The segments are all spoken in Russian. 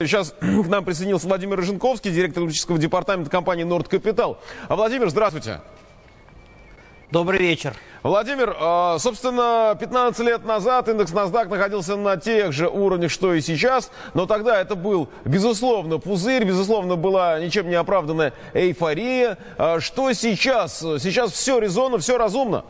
Сейчас к нам присоединился Владимир Рыженковский, директор юридического департамента компании «Норд Капитал». А Владимир, здравствуйте. Добрый вечер. Владимир, а, собственно, 15 лет назад индекс NASDAQ находился на тех же уровнях, что и сейчас, но тогда это был, безусловно, пузырь, безусловно, была ничем не оправданная эйфория. А что сейчас? Сейчас все резонно, все разумно.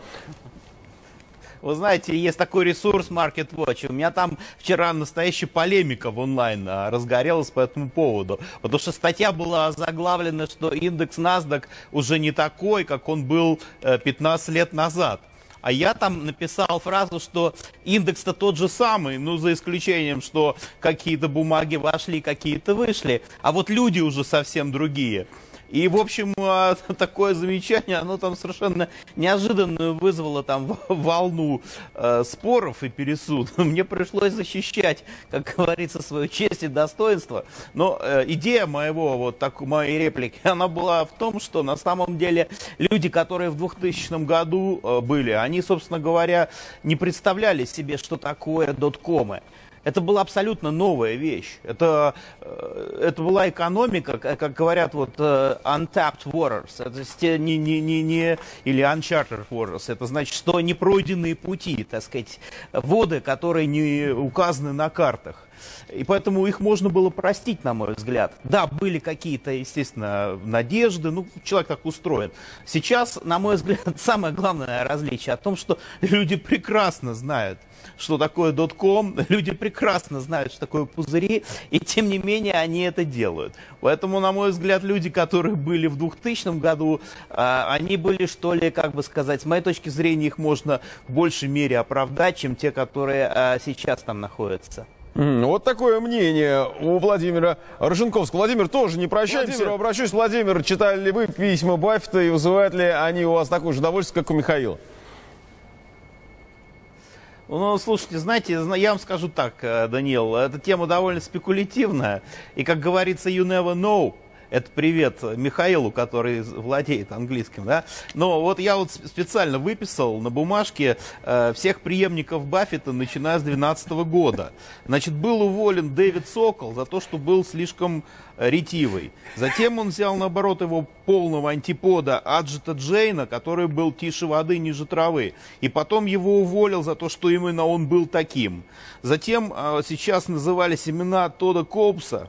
Вы знаете, есть такой ресурс Market Watch. У меня там вчера настоящая полемика в онлайн а, разгорелась по этому поводу. Потому что статья была заглавлена, что индекс NASDAQ уже не такой, как он был 15 э, лет назад. А я там написал фразу, что индекс-то тот же самый, ну, за исключением, что какие-то бумаги вошли, какие-то вышли. А вот люди уже совсем другие. И, в общем, а, такое замечание, оно там совершенно неожиданно вызвало там волну э, споров и пересуд. Мне пришлось защищать, как говорится, свою честь и достоинство. Но э, идея моего, вот так, моей реплики, она была в том, что на самом деле люди, которые в 2000 году э, были, они, собственно говоря, не представляли себе, что такое доткомы. Это была абсолютно новая вещь. Это, э, это была экономика, как говорят, вот э, untapped waters. Это не, не, не, не, или uncharted waters. Это значит, что непройденные пути, так сказать, воды, которые не указаны на картах. И поэтому их можно было простить, на мой взгляд. Да, были какие-то, естественно, надежды, ну, человек так устроен. Сейчас, на мой взгляд, самое главное различие о том, что люди прекрасно знают, что такое дотком, люди прекрасно знают, что такое пузыри, и тем не менее они это делают. Поэтому, на мой взгляд, люди, которые были в 2000 году, а, они были, что ли, как бы сказать, с моей точки зрения, их можно в большей мере оправдать, чем те, которые а, сейчас там находятся. Вот такое мнение у Владимира Роженковского. Владимир, тоже не прощаемся. Владимир, обращусь. Владимир, читали ли вы письма Баффета и вызывают ли они у вас такое же удовольствие, как у Михаила? Ну, слушайте, знаете, я вам скажу так, э, Даниил, эта тема довольно спекулятивная. И, как говорится, you never know. Это привет Михаилу, который владеет английским, да. Но вот я вот специально выписал на бумажке э, всех преемников Баффета, начиная с 2012 года. Значит, был уволен Дэвид Сокол за то, что был слишком ретивый. Затем он взял, наоборот, его полного антипода Аджита Джейна, который был тише воды, ниже травы. И потом его уволил за то, что именно он был таким. Затем э, сейчас назывались имена Тода Комбса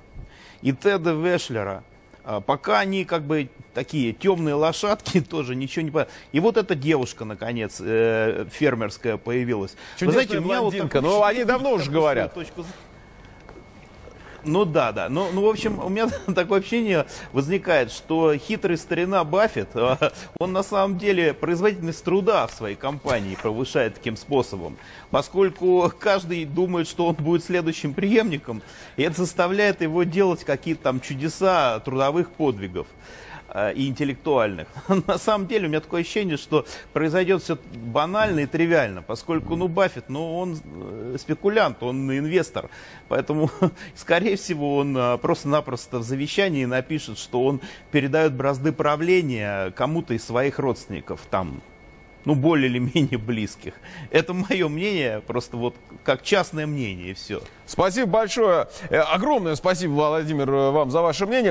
и Теда Вешлера. А, пока они как бы такие темные лошадки, тоже ничего не понятно. И вот эта девушка, наконец, э, фермерская появилась. Чудесная Вы знаете, у меня вот такое, ну они давно уже говорят. Точку ну да, да. Ну, ну, в общем, у меня такое ощущение возникает, что хитрый старина Баффет, а, он на самом деле производительность труда в своей компании повышает таким способом, поскольку каждый думает, что он будет следующим преемником, и это заставляет его делать какие-то там чудеса трудовых подвигов. Э, и интеллектуальных. На самом деле у меня такое ощущение, что произойдет все банально и тривиально, поскольку, ну, Баффет, ну, он э, спекулянт, он инвестор, поэтому, скорее всего, он э, просто-напросто в завещании напишет, что он передает бразды правления кому-то из своих родственников, там, ну, более или менее близких. Это мое мнение, просто вот как частное мнение, и все. Спасибо большое. Огромное спасибо, Владимир, вам за ваше мнение.